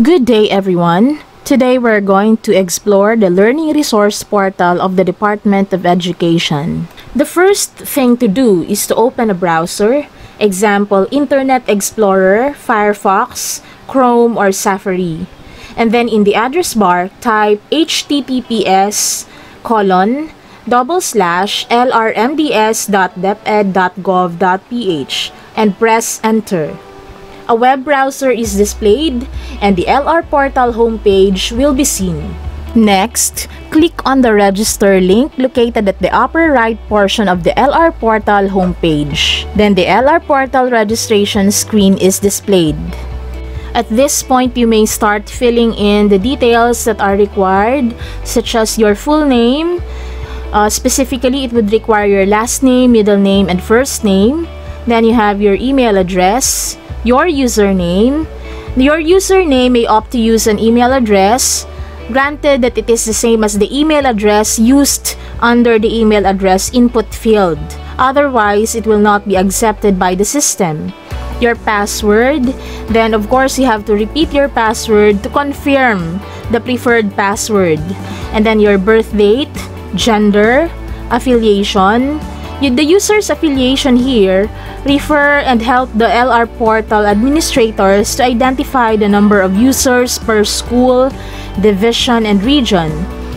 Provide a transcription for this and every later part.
Good day everyone. Today we're going to explore the Learning Resource Portal of the Department of Education. The first thing to do is to open a browser, example Internet Explorer, Firefox, Chrome, or Safari. And then in the address bar, type https colon double slash lrmds.deped.gov.ph and press enter. A web browser is displayed and the LR Portal homepage will be seen. Next, click on the register link located at the upper right portion of the LR Portal homepage. Then the LR Portal registration screen is displayed. At this point, you may start filling in the details that are required, such as your full name. Uh, specifically, it would require your last name, middle name, and first name. Then you have your email address, your username. Your username may opt to use an email address, granted that it is the same as the email address used under the email address input field. Otherwise, it will not be accepted by the system. Your password, then of course you have to repeat your password to confirm the preferred password. And then your birth date, gender, affiliation, the user's affiliation here refer and help the LR portal administrators to identify the number of users per school, division, and region.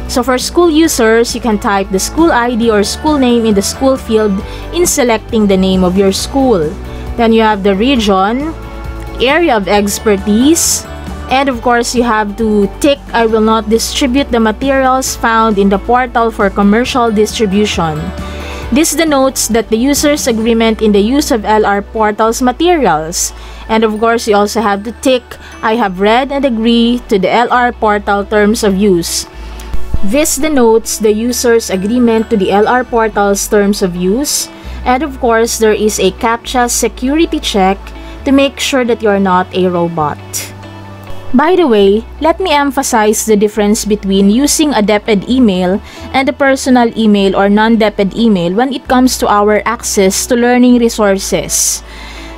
So for school users, you can type the school ID or school name in the school field in selecting the name of your school. Then you have the region, area of expertise, and of course you have to tick I will not distribute the materials found in the portal for commercial distribution. This denotes that the user's agreement in the use of LR portal's materials. And of course, you also have to tick, I have read and agree to the LR portal terms of use. This denotes the user's agreement to the LR portal's terms of use. And of course, there is a CAPTCHA security check to make sure that you are not a robot. By the way, let me emphasize the difference between using a DepEd email and a personal email or non-DepEd email when it comes to our access to learning resources.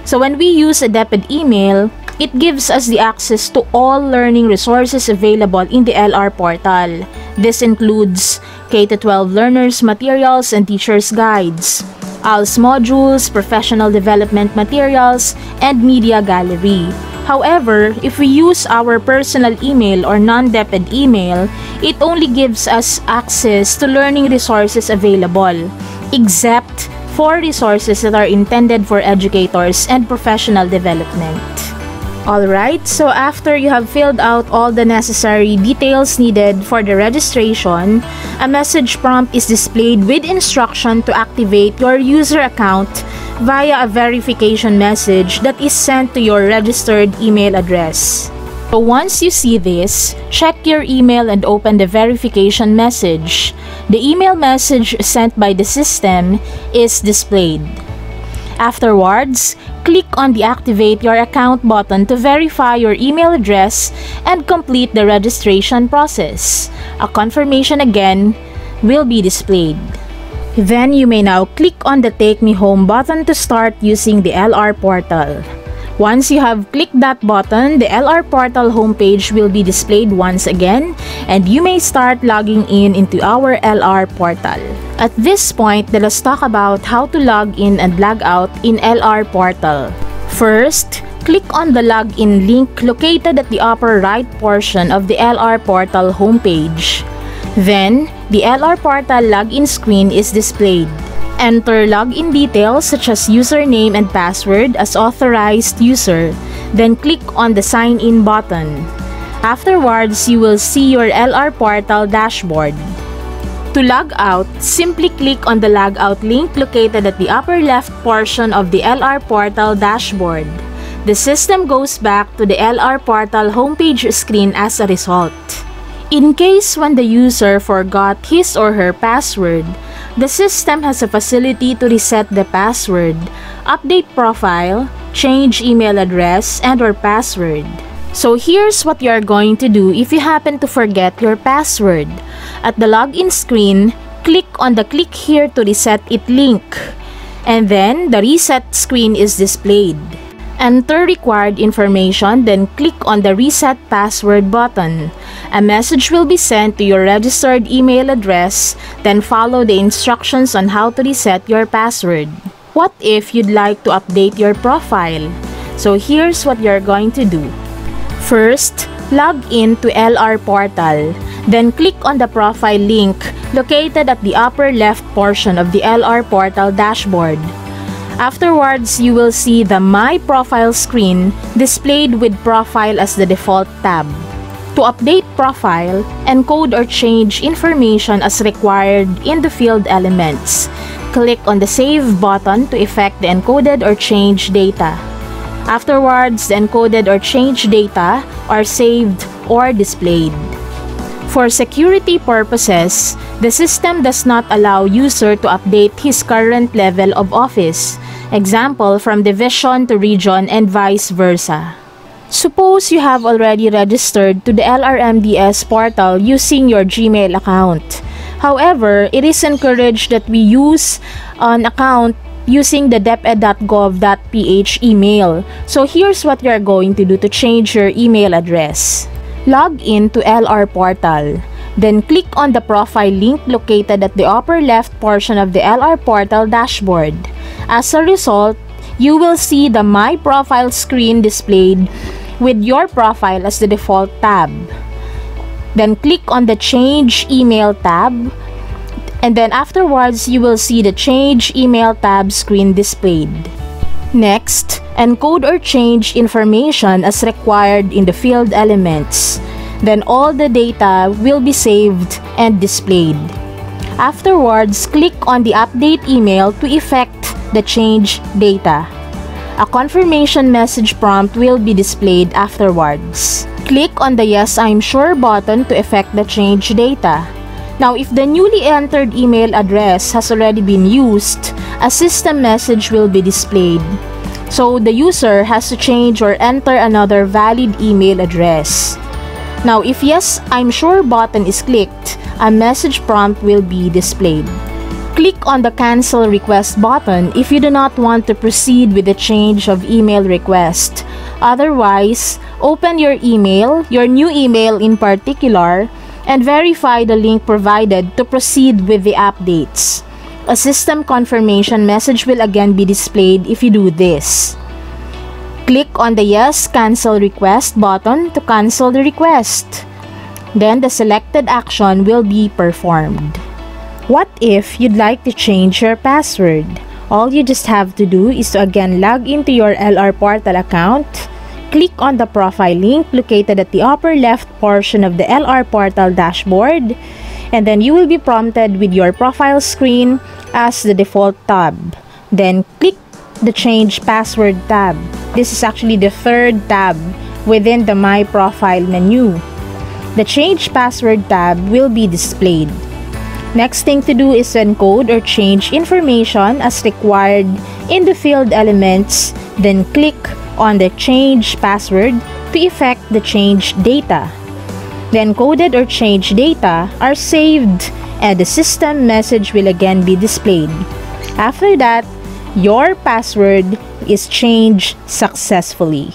So when we use a DepEd email, it gives us the access to all learning resources available in the LR portal. This includes K-12 learners materials and teachers guides, ALS modules, professional development materials, and media gallery. However, if we use our personal email or non-DepEd email, it only gives us access to learning resources available, except for resources that are intended for educators and professional development. Alright, so after you have filled out all the necessary details needed for the registration, a message prompt is displayed with instruction to activate your user account via a verification message that is sent to your registered email address. So once you see this, check your email and open the verification message. The email message sent by the system is displayed. Afterwards, click on the Activate Your Account button to verify your email address and complete the registration process. A confirmation again will be displayed. Then you may now click on the Take Me Home button to start using the LR portal. Once you have clicked that button, the LR portal homepage will be displayed once again and you may start logging in into our LR portal. At this point, let us talk about how to log in and log out in LR portal. First, click on the login link located at the upper right portion of the LR portal homepage. Then, the LR Portal login screen is displayed. Enter login details such as username and password as authorized user, then click on the Sign In button. Afterwards, you will see your LR Portal dashboard. To log out, simply click on the logout link located at the upper left portion of the LR Portal dashboard. The system goes back to the LR Portal homepage screen as a result. In case when the user forgot his or her password, the system has a facility to reset the password, update profile, change email address, and or password. So here's what you are going to do if you happen to forget your password. At the login screen, click on the click here to reset it link. And then the reset screen is displayed. Enter required information, then click on the Reset Password button. A message will be sent to your registered email address, then follow the instructions on how to reset your password. What if you'd like to update your profile? So here's what you're going to do. First, log in to LR Portal. Then click on the profile link located at the upper left portion of the LR Portal dashboard. Afterwards, you will see the My Profile screen displayed with Profile as the default tab. To update profile, encode or change information as required in the field elements. Click on the Save button to effect the encoded or changed data. Afterwards, the encoded or changed data are saved or displayed. For security purposes, the system does not allow user to update his current level of office, example from division to region and vice versa. Suppose you have already registered to the LRMDS portal using your Gmail account. However, it is encouraged that we use an account using the deped.gov.ph email. So here's what you're going to do to change your email address. Log in to LR Portal. Then click on the profile link located at the upper left portion of the LR Portal dashboard. As a result, you will see the My Profile screen displayed with your profile as the default tab. Then click on the Change Email tab and then afterwards you will see the Change Email tab screen displayed. Next, encode or change information as required in the field elements. Then all the data will be saved and displayed. Afterwards, click on the update email to effect the change data. A confirmation message prompt will be displayed afterwards. Click on the Yes I'm Sure button to effect the change data. Now, if the newly entered email address has already been used, a system message will be displayed. So the user has to change or enter another valid email address. Now if yes, I'm sure button is clicked, a message prompt will be displayed. Click on the cancel request button if you do not want to proceed with the change of email request. Otherwise, open your email, your new email in particular, and verify the link provided to proceed with the updates. A system confirmation message will again be displayed if you do this. Click on the Yes Cancel Request button to cancel the request. Then the selected action will be performed. What if you'd like to change your password? All you just have to do is to again log into your LR Portal account, click on the profile link located at the upper left portion of the LR Portal dashboard, and then you will be prompted with your profile screen as the default tab. Then click the Change Password tab. This is actually the third tab within the My Profile menu. The Change Password tab will be displayed. Next thing to do is encode or change information as required in the field elements, then click on the Change Password to effect the change data. The encoded or changed data are saved and the system message will again be displayed. After that, your password is changed successfully.